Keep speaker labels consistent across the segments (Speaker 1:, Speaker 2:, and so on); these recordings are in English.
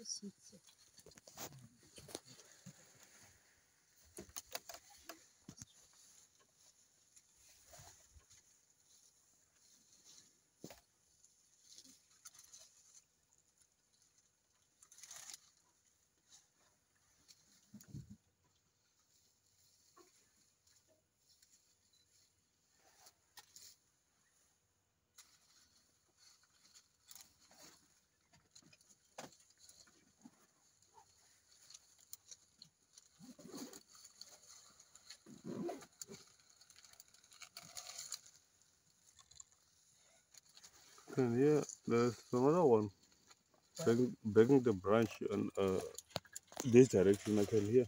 Speaker 1: проситься.
Speaker 2: And here, there's another one. Bring the branch in uh, this direction. I can hear.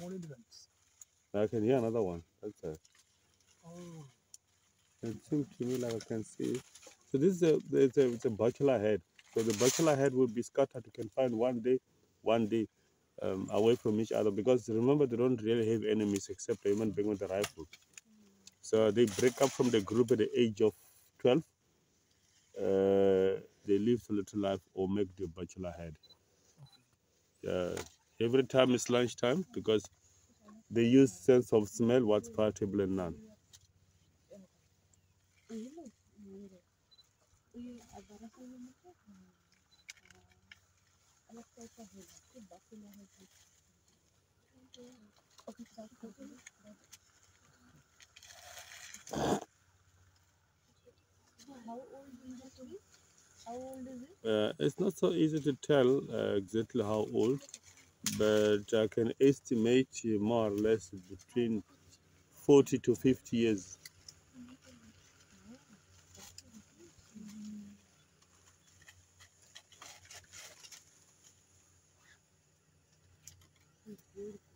Speaker 1: More difference.
Speaker 2: I can hear another one. That's a,
Speaker 1: Oh,
Speaker 2: it seems to me like I can see. So this is a, it's a, it's a bachelor head. So the bachelor head will be scattered. You can find one day, one day, um, away from each other. Because remember, they don't really have enemies except the human being with a rifle. So they break up from the group at the age of 12. Uh, they live a little life or make the bachelor head. Yeah, every time it's lunchtime because they use sense of smell what's palatable and none.
Speaker 1: How old is it? How old is it?
Speaker 2: Uh, it's not so easy to tell uh, exactly how old, but I can estimate more or less between 40 to 50 years.
Speaker 1: It's beautiful.